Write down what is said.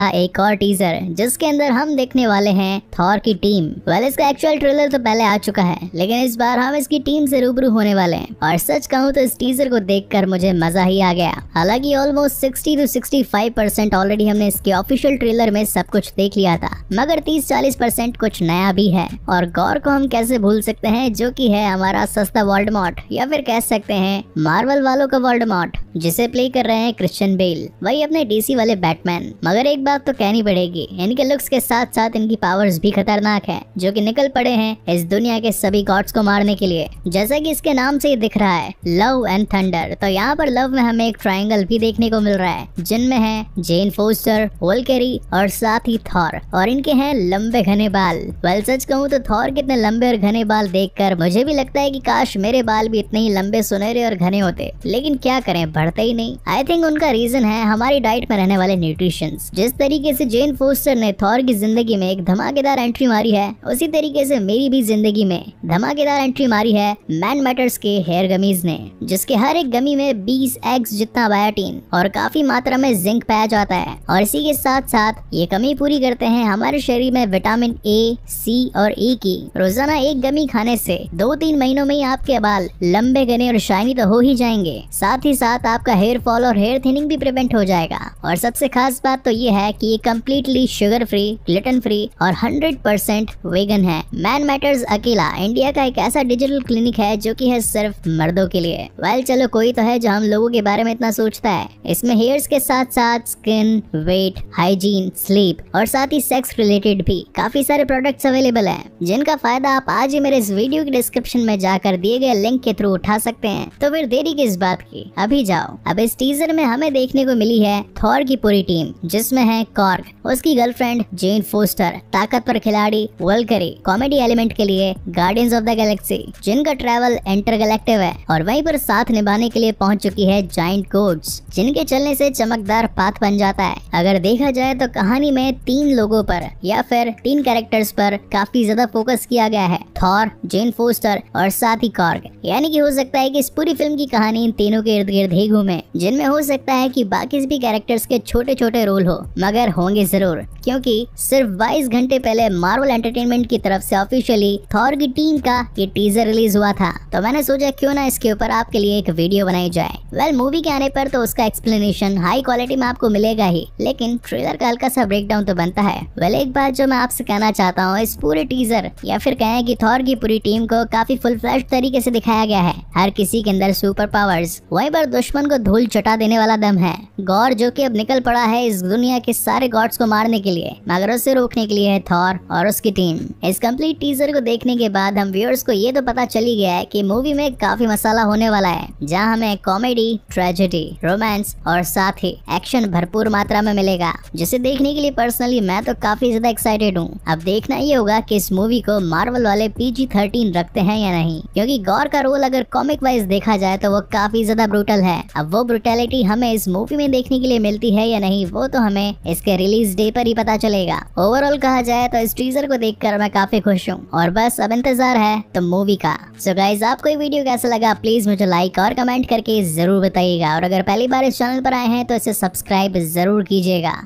एक और टीजर जिसके अंदर हम देखने वाले हैं थॉर की टीम वेल इसका एक्चुअल ट्रेलर तो पहले आ चुका है, लेकिन इस बार हम इसकी टीम से रूबरू होने वाले हैं। और सच कहूँ तो इस टीजर को देखकर मुझे मज़ा ही आ गया। हालाँकि ऑलमोस्ट 60 टू 65 परसेंट ऑलरेडी हमने इसके ऑफिशियल ट्रेलर में सब कुछ देख लिया था, मगर 30-40 परसेंट कुछ नया भी है। और गौर को हम कैसे भूल सकते हैं, जो की है हमारा सस्ता वर्ल्ड या फिर कह सकते हैं मार्वल वालों का वर्ल्ड जिसे प्ले कर रहे हैं क्रिश्चियन बेल वही अपने डीसी वाले बैटमैन मगर एक बात तो कहनी पड़ेगी। इनके लुक्स के साथ साथ इनकी पावर्स भी खतरनाक है, जो कि निकल पड़े हैं इस दुनिया के सभी गॉड्स को मारने के लिए। जैसा कि इसके नाम से ही दिख रहा है लव एंड थंडर तो यहाँ पर लव में हमें एक ट्राइंगल भी देखने को मिल रहा है, जिनमें है जेन फोस्टर वोलकेरी और साथ ही थॉर और इनके हैं लंबे घने बाल। वेल सच कहूँ तो थॉर कितने लंबे और घने बाल कर मुझे भी लगता है की काश मेरे बाल भी इतने ही लंबे, सुनहरे और घने होते। लेकिन क्या करें, बढ़ते ही नहीं। आई थिंक उनका रीजन है हमारी डाइट में रहने वाले न्यूट्रिशन जिस तरीके से जेन फोस्टर ने थॉर की ज़िंदगी में एक धमाकेदार एंट्री मारी है। उसी तरीके से मेरी भी ज़िंदगी में धमाकेदार एंट्री मारी है मैन मैटर्स के हेयर गमीज ने, जिसके हर एक गमी में 20 एग्स जितना बायोटीन और काफ़ी मात्रा में जिंक पाया जाता है। और इसी के साथ साथ ये कमी पूरी करते हैं हमारे शरीर में विटामिन ए सी और ई e की। रोज़ाना एक गमी खाने से दो तीन महीनों में ही आपके बाल लंबे घने और शाइनी तो हो ही जाएँगे। साथ ही साथ आपका हेयर फॉल और हेयर थिनिंग भी प्रिवेंट हो जाएगा। और सबसे खास बात तो ये है कि ये completely sugar free gluten free और 100 परसेंट वेगन है। मैन मैटर्स अकेला इंडिया का एक ऐसा डिजिटल क्लिनिक है जो कि है सिर्फ़ मर्दों के लिए। वेल चलो कोई तो है जो हम लोगों के बारे में इतना सोचता है। इसमें हेयर्स के साथ साथ स्किन वेट हाइजीन स्लीप और साथ ही सेक्स रिलेटेड भी काफ़ी सारे प्रोडक्ट्स अवेलेबल हैं, जिनका फ़ायदा आप आज ही मेरे इस वीडियो के डिस्क्रिप्शन में जाकर दिए गए लिंक के थ्रू उठा सकते हैं। तो फिर देरी किस बात की? अभी जाओ। अब इस टीजर में हमें देखने को मिली है थॉर की पूरी टीम जिसमें है कॉर्ग। उसकी गर्लफ्रेंड जेन फोस्टर ताकतवर खिलाड़ी वलकरी। कॉमेडी एलिमेंट के लिए गार्डियंस ऑफ़ द गैलेक्सी जिनका ट्रैवल इंटरगैलेक्टिव है, और वहीं पर साथ निभाने के लिए पहुँच चुकी है जाइंट कोड्स जिनके चलने से चमकदार पाथ बन जाता है। अगर देखा जाए तो कहानी में तीन लोगों पर, या फिर तीन कैरेक्टर्स पर काफ़ी ज़्यादा फोकस किया गया है थॉर जेन फोस्टर और साथ ही कॉर्ग। यानी कि हो सकता है कि इस पूरी फ़िल्म की कहानी इन तीनों के इर्द गिर्द ही घूमे, जिनमें हो सकता है कि बाकी भी कैरेक्टर्स के छोटे छोटे रोल हो। मगर होंगे ज़रूर, क्योंकि सिर्फ़ 22 घंटे पहले मार्वल एंटरटेनमेंट की तरफ़ से ऑफिशियली थॉर की टीम का ये टीजर रिलीज़ हुआ था। तो मैंने सोचा क्यों ना इसके ऊपर आपके लिए एक वीडियो बनाई जाए। वेल मूवी के आने पर तो उसका एक्सप्लेनेशन हाई क्वालिटी में आपको मिलेगा ही, लेकिन ट्रेलर का हल्का सा ब्रेक तो बनता है। वेल एक बात जो मैं आपसे कहना चाहता हूँ, इस पूरे टीजर या फिर कहें कि थॉर की पूरी टीम को काफ़ी फुल फ्लैश तरीके से दिखाया गया है। हर किसी के अंदर सुपर पावर्स वहीं पर दुश्मन को धूल चटा देने वाला दम है। गौर जो कि अब निकल पड़ा है इस दुनिया के सारे गॉड्स को मारने के लिए मगर उसे रोकने के लिए है थॉर और उसकी टीम इस कंप्लीट टीजर को देखने के बाद हम व्यूअर्स को ये तो पता चली गया है कि मूवी में काफ़ी मसाला होने वाला है, जहाँ हमें कॉमेडी ट्रेजेडी रोमांस और साथ ही एक्शन भरपूर मात्रा में मिलेगा, जिसे देखने के लिए पर्सनली मैं तो काफ़ी ज़्यादा एक्साइटेड हूँ। अब देखना ये होगा कि इस मूवी को मार्वल वाले पीजी थर्टीन रखते हैं या नहीं, क्योंकि गौर का रोल अगर कॉमिक वाइज देखा जाए तो वो काफ़ी ज़्यादा ब्रूटल है। अब वो ब्रुटेलिटी हमें इस मूवी में देखने के लिए मिलती है या नहीं, वो तो हमें इसके रिलीज़ डे पर ही पता चलेगा। ओवरऑल कहा जाए तो इस टीजर को देखकर मैं काफ़ी खुश हूँ। और बस अब इंतज़ार है तो मूवी का। सो गाइज़ आपको ये वीडियो कैसा लगा? प्लीज़ मुझे लाइक और कमेंट करके ज़रूर बताइएगा। और अगर पहली बार इस चैनल पर आए हैं तो इसे सब्सक्राइब ज़रूर कीजिएगा।